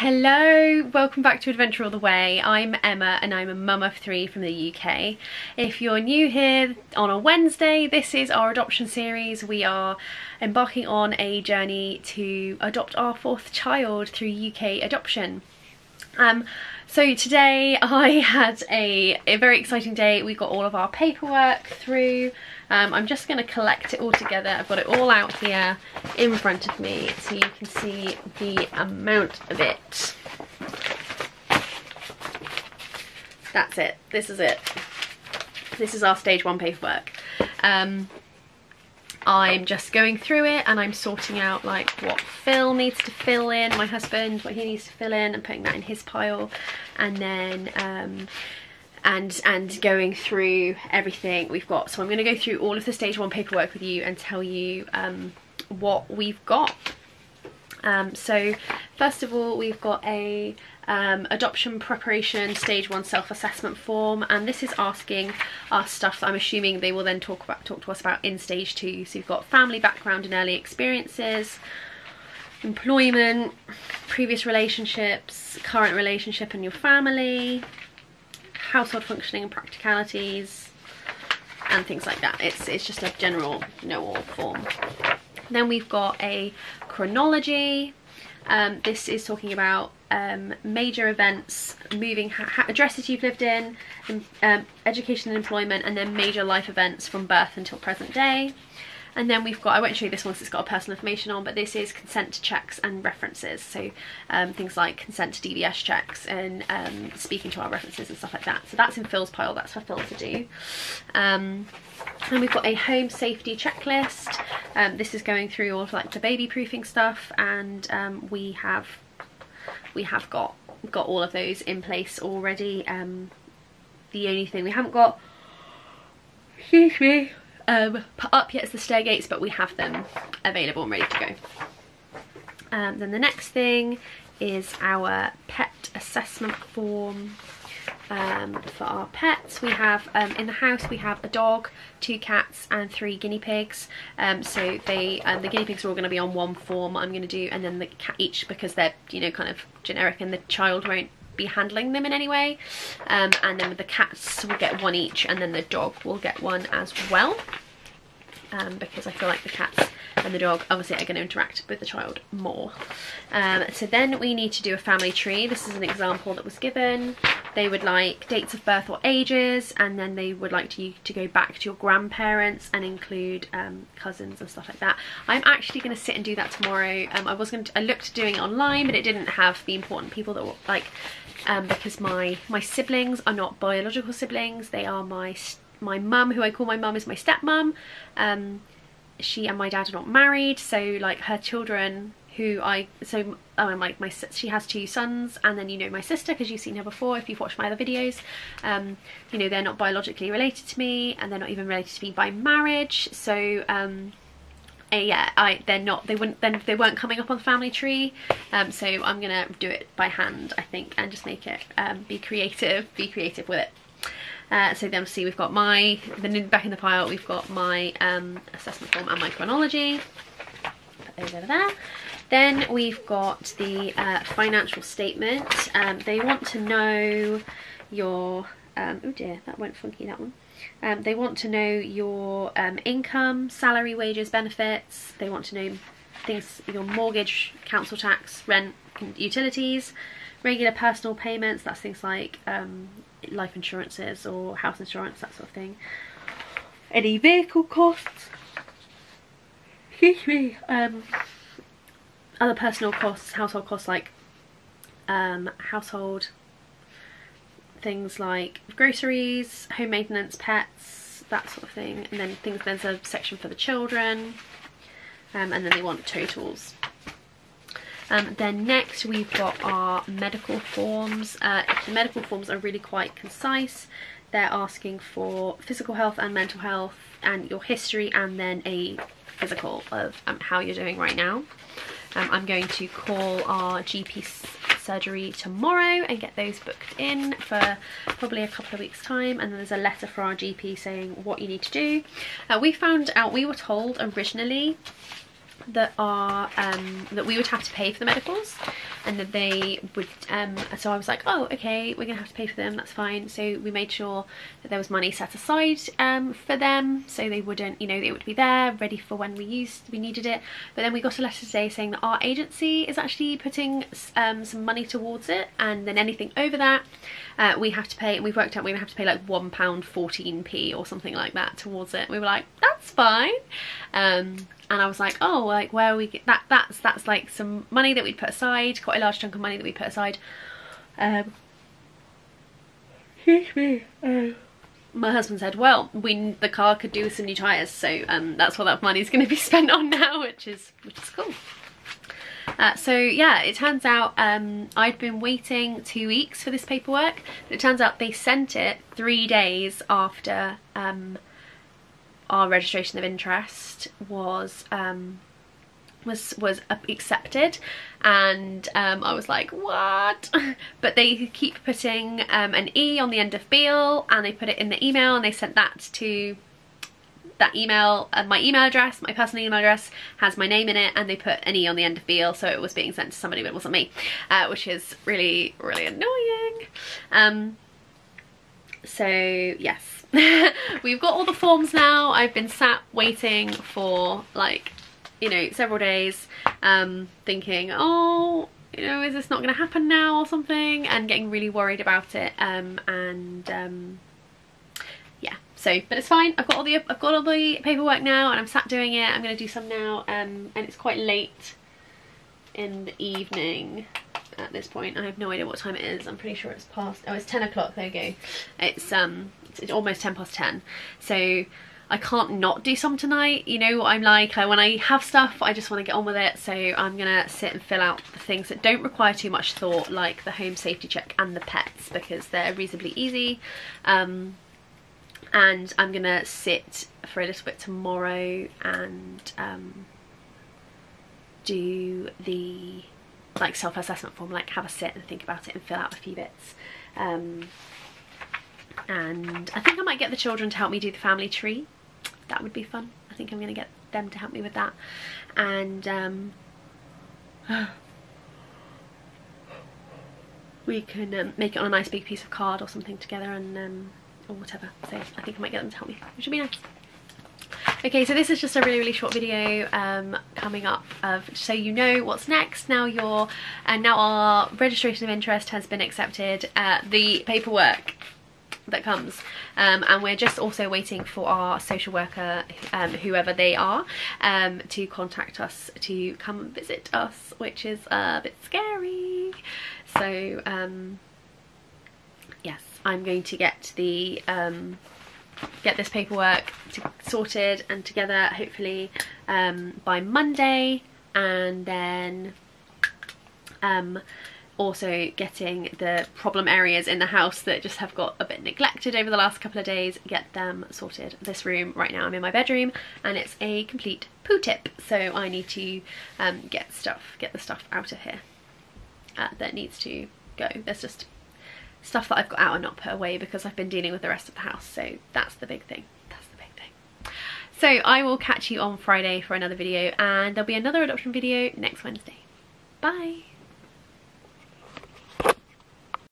Hello, welcome back to Adventure All the Way. I'm Emma and I'm a mum of three from the UK. If you're new here on a Wednesday, this is our adoption series. We are embarking on a journey to adopt our fourth child through UK adoption. Um, so today I had a, a very exciting day. We got all of our paperwork through. Um, I'm just going to collect it all together. I've got it all out here in front of me so you can see the amount of it. That's it. This is it. This is our stage one paperwork. Um, I'm just going through it and I'm sorting out like what Phil needs to fill in, my husband, what he needs to fill in and putting that in his pile and then um, and and going through everything we've got. So I'm going to go through all of the stage one paperwork with you and tell you um, what we've got. Um, so first of all we've got a um, adoption preparation stage one self-assessment form and this is asking us stuff that I'm assuming they will then talk about talk to us about in stage two. So you've got family background and early experiences, employment, previous relationships, current relationship and your family, household functioning and practicalities and things like that. It's, it's just a general know-all form. Then we've got a chronology. Um, this is talking about um, major events, moving addresses you've lived in, um, education and employment, and then major life events from birth until present day. And then we've got, I won't show you this one because it's got personal information on, but this is consent to checks and references. So um, things like consent to DBS checks and um, speaking to our references and stuff like that. So that's in Phil's pile, that's for Phil to do. Um, and we've got a home safety checklist. Um, this is going through all of like the baby proofing stuff and um, we have we have got got all of those in place already. Um, the only thing we haven't got, excuse me, um, put up yet is the stair gates, but we have them available and ready to go. Um, then the next thing is our pet assessment form um, for our pets. We have, um, in the house, we have a dog, two cats and three guinea pigs. Um, so they, um, the guinea pigs are all going to be on one form I'm going to do and then the cat each because they're, you know, kind of generic and the child won't be handling them in any way. Um, and then the cats will get one each and then the dog will get one as well. Um, because I feel like the cats and the dog obviously are going to interact with the child more. Um, so then we need to do a family tree. This is an example that was given. They would like dates of birth or ages and then they would like you to, to go back to your grandparents and include um, cousins and stuff like that. I'm actually going to sit and do that tomorrow. Um, I was going to, I looked doing it online but it didn't have the important people that were like um, because my my siblings are not biological siblings they are my my mum who I call my mum is my stepmom um, she and my dad are not married so like her children who I so um, like my she has two sons and then you know my sister because you've seen her before if you've watched my other videos um, you know they're not biologically related to me and they're not even related to me by marriage so um, uh, yeah I they're not they wouldn't then they weren't coming up on the family tree um, so I'm gonna do it by hand I think and just make it um, be creative be creative with it uh, so then see we've got my, then back in the pile we've got my um, assessment form and my chronology. Put those over there. Then we've got the uh, financial statement. Um, they want to know your, um, oh dear, that went funky, that one. Um, they want to know your um, income, salary, wages, benefits. They want to know things, your mortgage, council tax, rent, utilities, regular personal payments. That's things like um, life insurances or house insurance, that sort of thing. Any vehicle costs. Excuse me. Um, other personal costs, household costs like um, household things like groceries, home maintenance, pets, that sort of thing. And then things, there's a section for the children. Um, and then they want totals. Um, then next we've got our medical forms. Uh, the medical forms are really quite concise. They're asking for physical health and mental health and your history and then a physical of um, how you're doing right now. Um, I'm going to call our GP surgery tomorrow and get those booked in for probably a couple of weeks time and there's a letter for our GP saying what you need to do. Uh, we found out, we were told originally that are um, that we would have to pay for the medicals and that they would um so I was like oh okay we're gonna have to pay for them that's fine. So we made sure that there was money set aside um for them so they wouldn't you know it would be there ready for when we used we needed it. But then we got a letter today saying that our agency is actually putting um some money towards it and then anything over that uh, we have to pay and we've worked out we have to pay like one pound 14p or something like that towards it. We were like that's fine. Um and I was like oh like where are we get that that's that's like some money that we'd put aside quite a large chunk of money that we put aside um excuse me uh, my husband said well we the car could do with some new tires so um that's what that money's going to be spent on now which is which is cool uh, so yeah, it turns out um, I'd been waiting two weeks for this paperwork. but It turns out they sent it three days after um, our registration of interest was um, was was accepted. And um, I was like what? But they keep putting um, an E on the end of Beale and they put it in the email and they sent that to that email and uh, my email address my personal email address has my name in it and they put an E on the end of Beale so it was being sent to somebody but it wasn't me uh, which is really really annoying. Um, so yes. We've got all the forms now. I've been sat waiting for like you know several days um, thinking oh you know is this not going to happen now or something? and getting really worried about it um, and um, yeah. So but it's fine. I've got all the I've got all the paperwork now and I'm sat doing it. I'm gonna do some now um, and it's quite late in the evening at this point. I have no idea what time it is. I'm pretty sure it's past oh it's 10 o'clock. There you go. It's um it's almost 10 past 10 so I can't not do some tonight. You know what I'm like. I, when I have stuff I just want to get on with it. So I'm gonna sit and fill out the things that don't require too much thought like the home safety check and the pets because they're reasonably easy. Um, and I'm gonna sit for a little bit tomorrow and um, do the like self-assessment form like have a sit and think about it and fill out a few bits um, and I think I might get the children to help me do the family tree that would be fun I think I'm gonna get them to help me with that and um, we can um, make it on a nice big piece of card or something together and um, or whatever. So I think I might get them to help me, which would be nice. Okay, so this is just a really, really short video um, coming up of so you know what's next. Now your and now our registration of interest has been accepted. Uh, the paperwork that comes um, and we're just also waiting for our social worker um, whoever they are um, to contact us to come visit us which is a bit scary so um, yes I'm going to get the um, get this paperwork sorted and together hopefully um, by Monday and then um, also getting the problem areas in the house that just have got a bit neglected over the last couple of days get them sorted. This room right now I'm in my bedroom and it's a complete poo tip so I need to um, get stuff get the stuff out of here uh, that needs to go. There's just stuff that I've got out and not put away because I've been dealing with the rest of the house. So that's the big thing. That's the big thing. So I will catch you on Friday for another video and there'll be another adoption video next Wednesday. Bye.